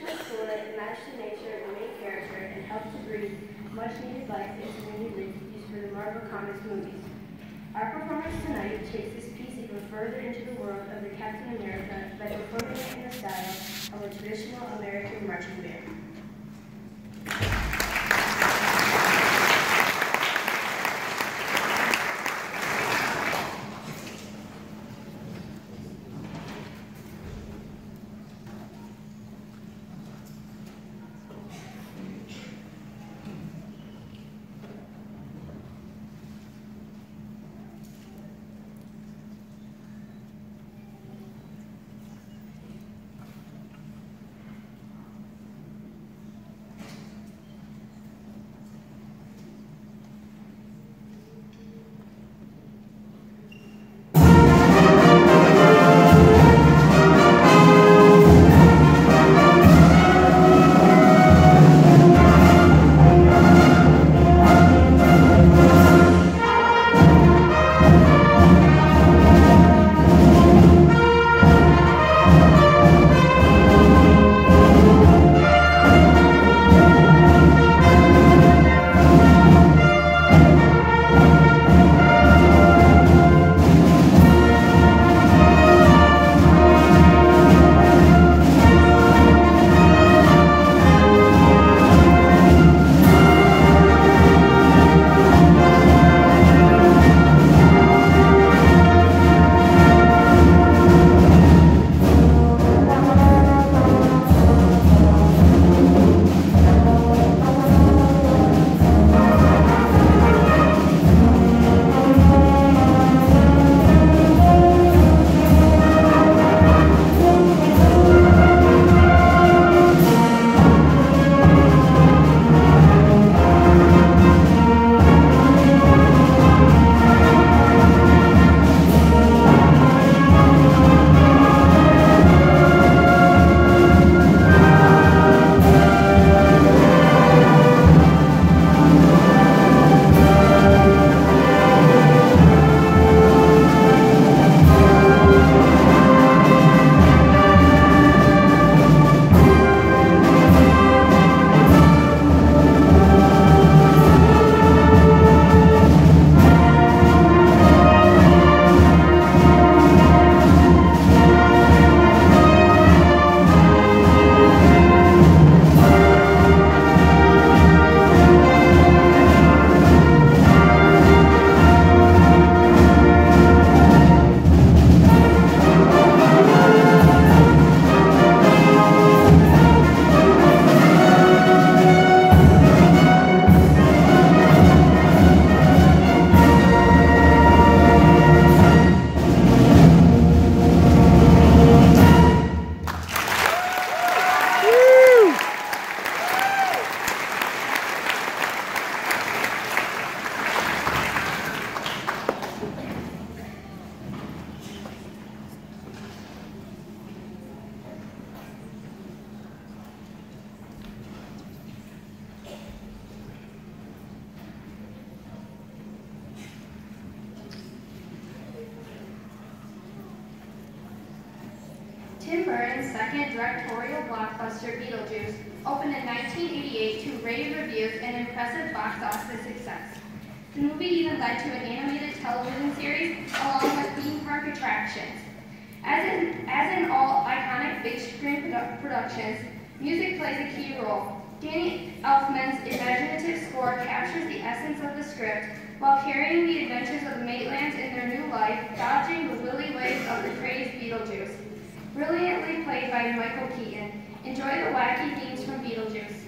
Score matched the nature of the main character and helped to breathe much needed life into the music used for the Marvel Comics movies. Our performance tonight takes this piece even further into the world of the Captain America by performing it in the style of a traditional American marching band. Tim Burton's second directorial blockbuster, Beetlejuice, opened in 1988 to rave reviews and impressive box office success. The movie even led to an animated television series along with theme park attractions. As in, as in all iconic big screen produ productions, music plays a key role. Danny Elfman's imaginative score captures the essence of the script while carrying the adventures of the Maitlands in their new life, dodging the willy ways of the crazed Beetlejuice. Brilliantly played by Michael Keaton. Enjoy the wacky themes from Beetlejuice.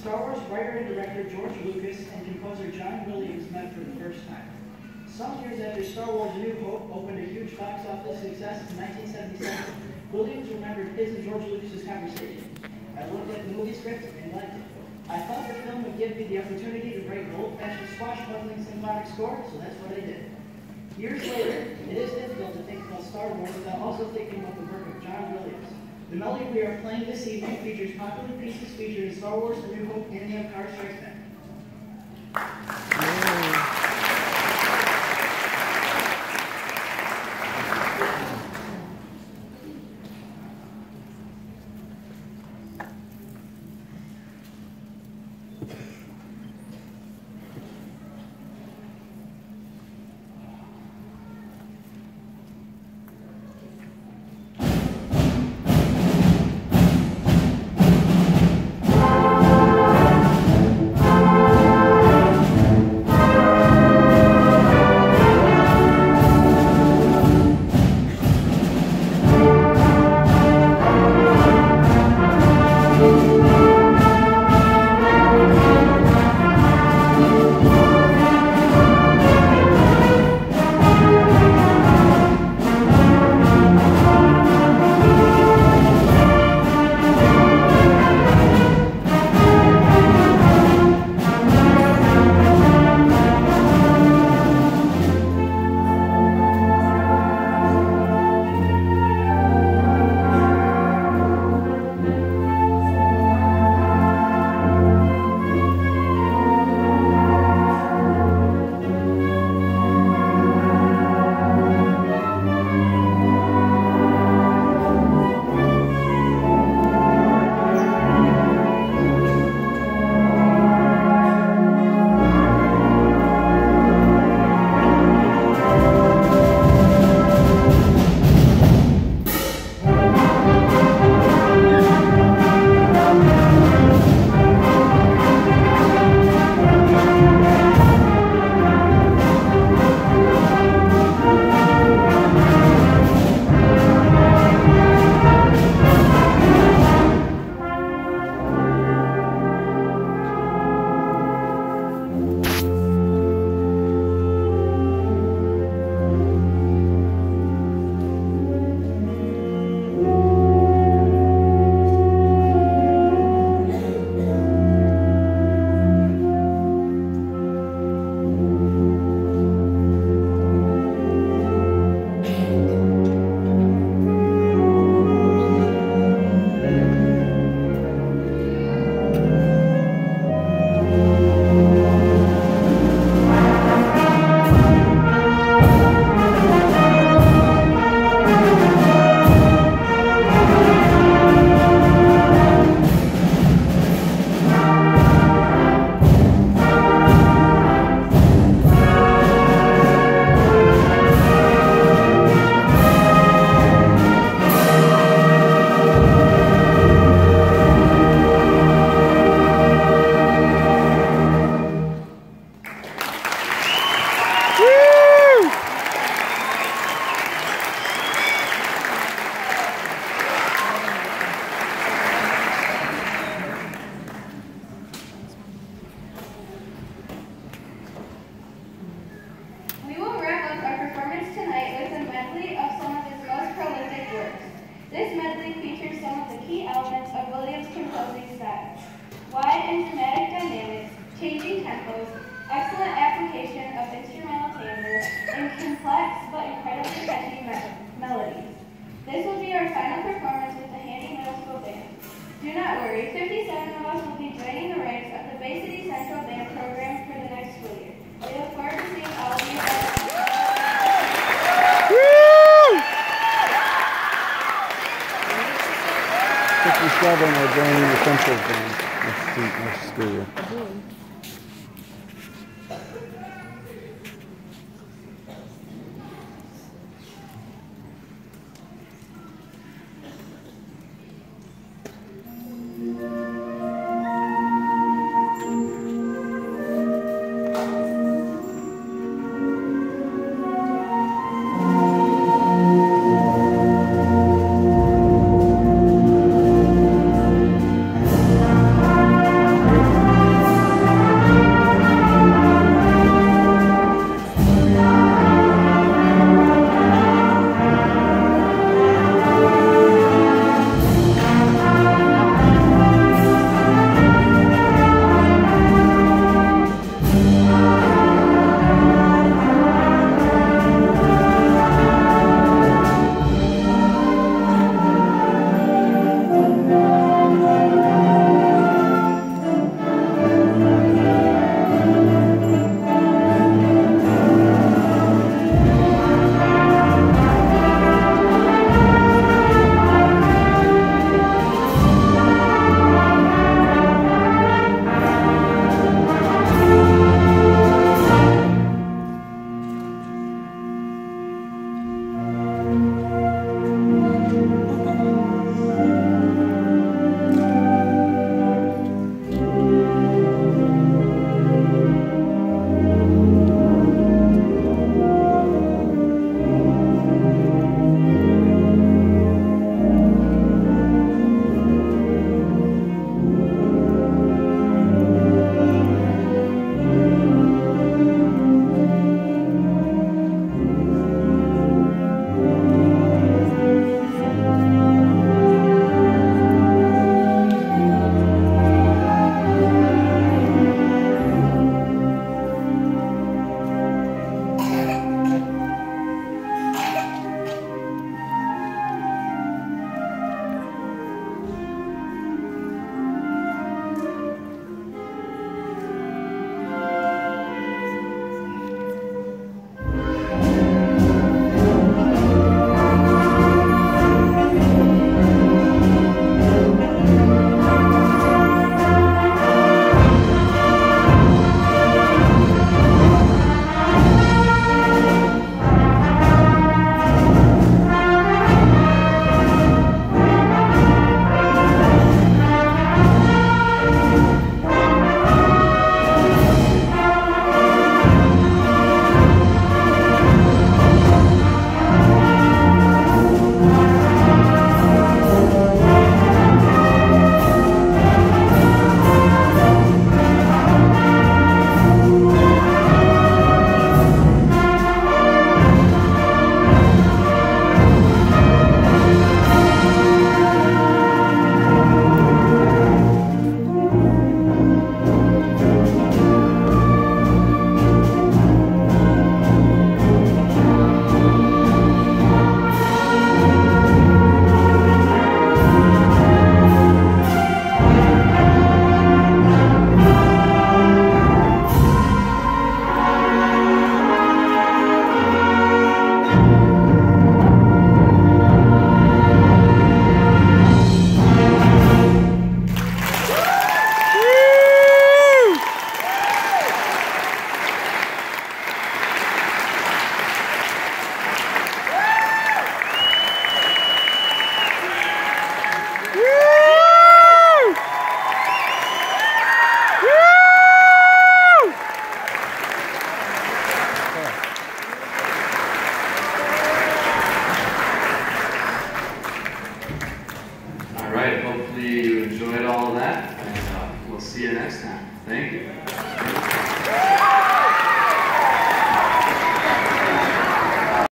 Star Wars writer and director George Lucas and composer John Williams met for the first time. Some years after Star Wars New Hope opened a huge box office success in 1977, Williams remembered his and George Lucas's conversation. I looked at the movie script and liked it. I thought the film would give me the opportunity to write an old-fashioned swashbuckling symphonic score, so that's what I did. Years later, it is difficult to think about Star Wars without also thinking about the work of John Williams. The melody we are playing this evening features popular pieces featured in Star Wars A New Hope and The Empire Strikes Back. Incredibly catchy me- melodies. This will be our final performance with the Handy Middle School Band. Do not worry, 57 of us will be joining the ranks of the Bay City Central Band program for the next school year. We look forward to seeing all of you Fifty-seven are joining the Central Band next, next school year.